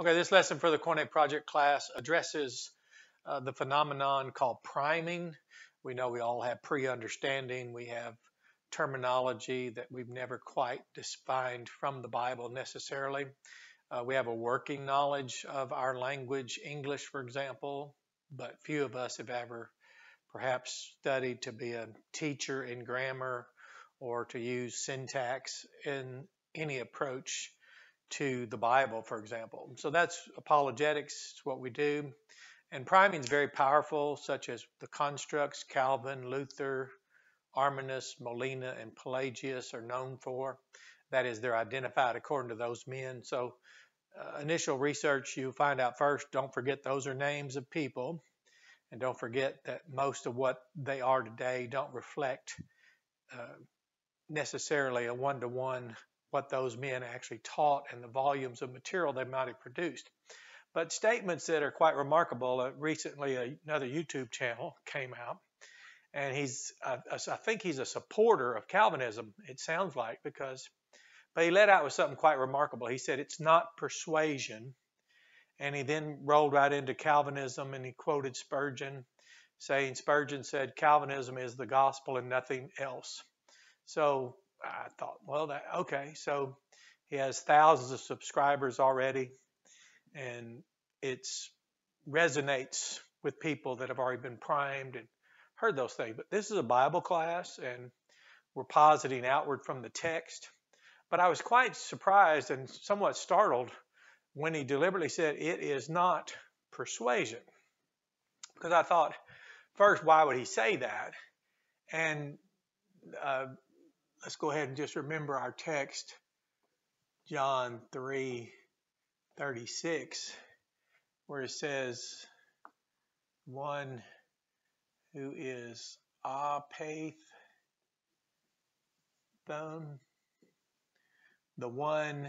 Okay, this lesson for the Koine Project class addresses uh, the phenomenon called priming. We know we all have pre-understanding. We have terminology that we've never quite defined from the Bible necessarily. Uh, we have a working knowledge of our language, English, for example, but few of us have ever perhaps studied to be a teacher in grammar or to use syntax in any approach to the Bible, for example. So that's apologetics, what we do. And priming is very powerful, such as the constructs Calvin, Luther, Arminius, Molina, and Pelagius are known for. That is, they're identified according to those men. So, uh, initial research, you find out first, don't forget those are names of people. And don't forget that most of what they are today don't reflect uh, necessarily a one to one what those men actually taught and the volumes of material they might have produced. But statements that are quite remarkable. Uh, recently, another YouTube channel came out, and he's, uh, I think he's a supporter of Calvinism, it sounds like, because, but he let out with something quite remarkable. He said it's not persuasion, and he then rolled right into Calvinism and he quoted Spurgeon, saying Spurgeon said Calvinism is the gospel and nothing else. So I thought, well, that okay. So he has thousands of subscribers already, and it's resonates with people that have already been primed and heard those things. But this is a Bible class, and we're positing outward from the text. But I was quite surprised and somewhat startled when he deliberately said it is not persuasion, because I thought, first, why would he say that? And uh, let's go ahead and just remember our text, John 3 36, where it says, One who is apath, the one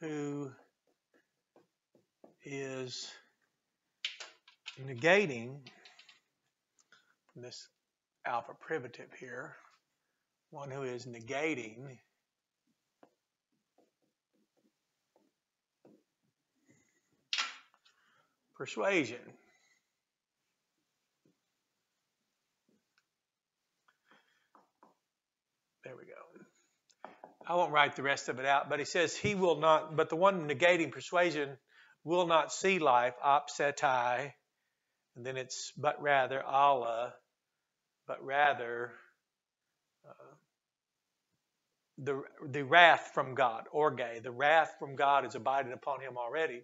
who is negating this alpha privative here, one who is negating persuasion. There we go. I won't write the rest of it out, but he says he will not, but the one negating persuasion will not see life, opsetai, and then it's but rather alla, but rather uh, the, the wrath from God, orge, the wrath from God is abiding upon him already.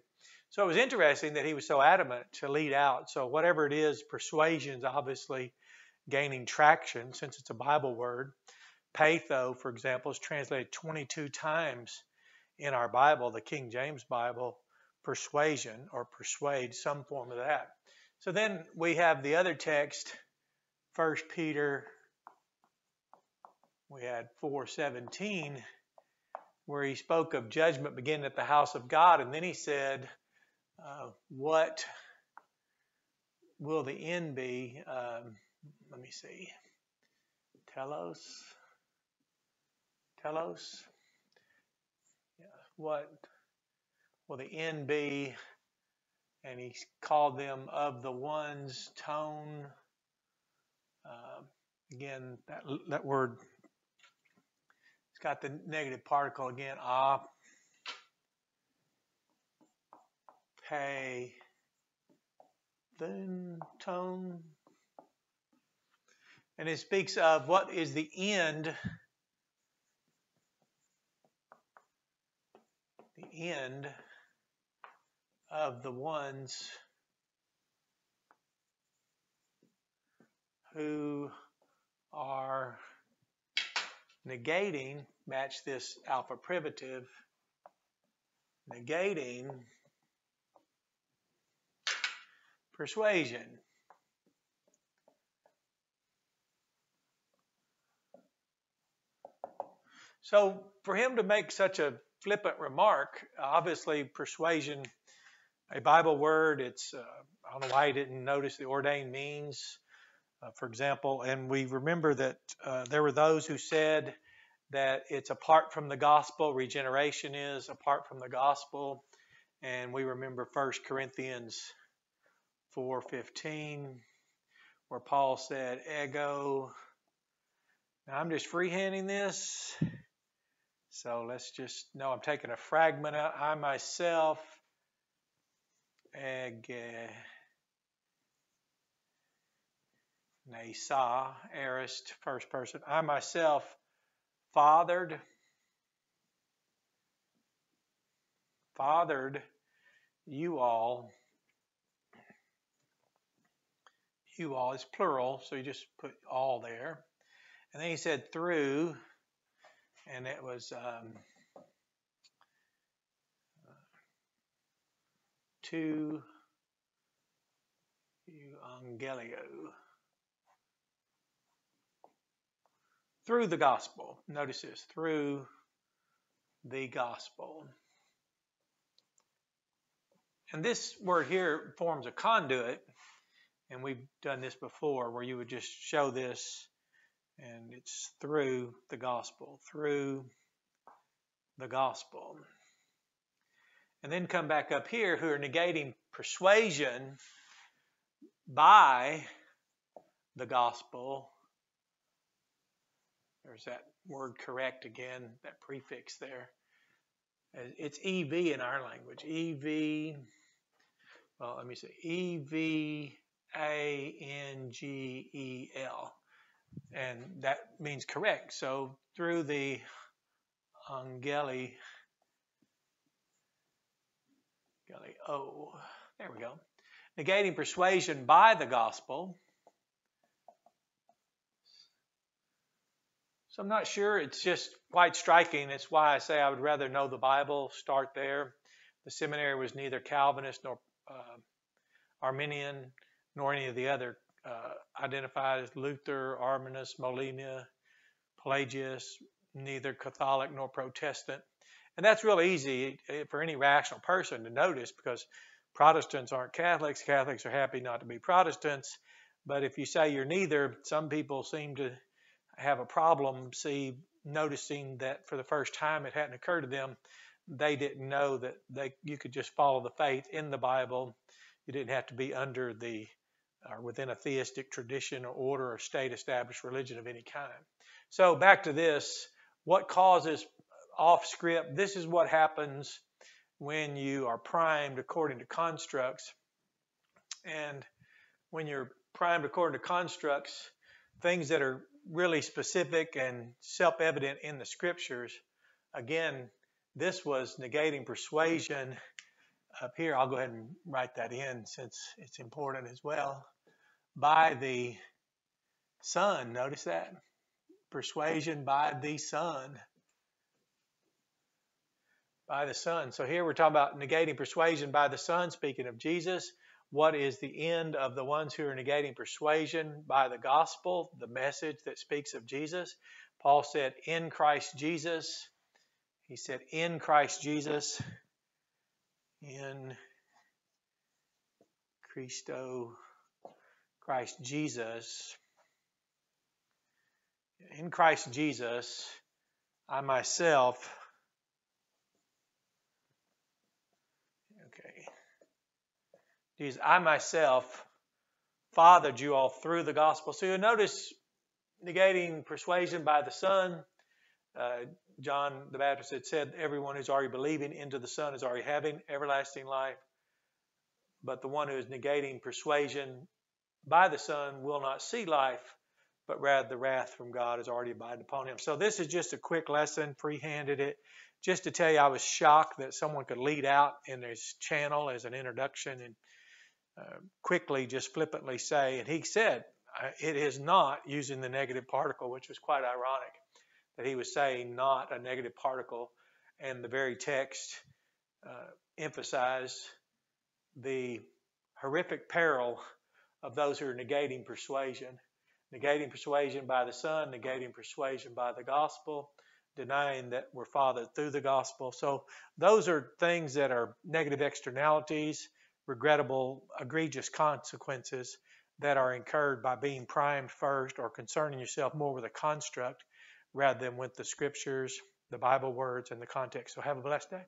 So it was interesting that he was so adamant to lead out. So whatever it is, persuasion is obviously gaining traction since it's a Bible word. Patho, for example, is translated 22 times in our Bible, the King James Bible, persuasion or persuade, some form of that. So then we have the other text First Peter, we had 4:17, where he spoke of judgment beginning at the house of God, and then he said, uh, "What will the end be?" Um, let me see. Telos. Telos. Yeah. What will the end be? And he called them of the ones tone uh, again, that, that word, it's got the negative particle again, ah, pay, then tone. And it speaks of what is the end, the end of the ones who are negating, match this alpha privative, negating persuasion. So for him to make such a flippant remark, obviously persuasion, a Bible word, it's, uh, I don't know why he didn't notice the ordained means uh, for example. And we remember that uh, there were those who said that it's apart from the gospel. Regeneration is apart from the gospel. And we remember 1 Corinthians 4.15 where Paul said, ego. Now I'm just freehanding this. So let's just, no, I'm taking a fragment out. I myself, eg, Nasa, aorist, first person. I myself fathered, fathered you all. You all is plural, so you just put all there. And then he said through, and it was um, to Euangelio. Through the gospel. Notice this, through the gospel. And this word here forms a conduit, and we've done this before where you would just show this and it's through the gospel, through the gospel. And then come back up here who are negating persuasion by the gospel. There's that word correct again, that prefix there. Uh, it's EV in our language. EV, well, let me say E V A N G E L and that means correct. So through the angeli, Angeli oh, there we go. Negating persuasion by the gospel. So I'm not sure. It's just quite striking. It's why I say I would rather know the Bible. Start there. The seminary was neither Calvinist nor uh, Arminian nor any of the other uh, identified as Luther, Arminius, Molina, Pelagius, neither Catholic nor Protestant. And that's real easy eh, for any rational person to notice because Protestants aren't Catholics. Catholics are happy not to be Protestants. But if you say you're neither, some people seem to have a problem see noticing that for the first time it hadn't occurred to them they didn't know that they you could just follow the faith in the Bible. You didn't have to be under the or within a theistic tradition or order or state established religion of any kind. So back to this, what causes off script? This is what happens when you are primed according to constructs. And when you're primed according to constructs, things that are really specific and self-evident in the scriptures, again, this was negating persuasion up here. I'll go ahead and write that in since it's important as well by the Son. Notice that. Persuasion by the Son. By the Son. So here we're talking about negating persuasion by the Son, speaking of Jesus. What is the end of the ones who are negating persuasion by the gospel, the message that speaks of Jesus? Paul said, in Christ Jesus. He said, in Christ Jesus. In Christo Christ Jesus, in Christ Jesus, I myself, okay, I myself fathered you all through the gospel. So you'll notice negating persuasion by the Son. Uh, John the Baptist had said, Everyone who's already believing into the Son is already having everlasting life. But the one who is negating persuasion by the Son will not see life, but rather the wrath from God is already abiding upon him. So this is just a quick lesson, free-handed it, just to tell you I was shocked that someone could lead out in this channel as an introduction and uh, quickly, just flippantly say, and he said, uh, it is not using the negative particle, which was quite ironic that he was saying not a negative particle, and the very text uh, emphasized the horrific peril of those who are negating persuasion. Negating persuasion by the Son, negating persuasion by the gospel, denying that we're fathered through the gospel. So those are things that are negative externalities, regrettable, egregious consequences that are incurred by being primed first or concerning yourself more with a construct rather than with the scriptures, the Bible words, and the context. So have a blessed day.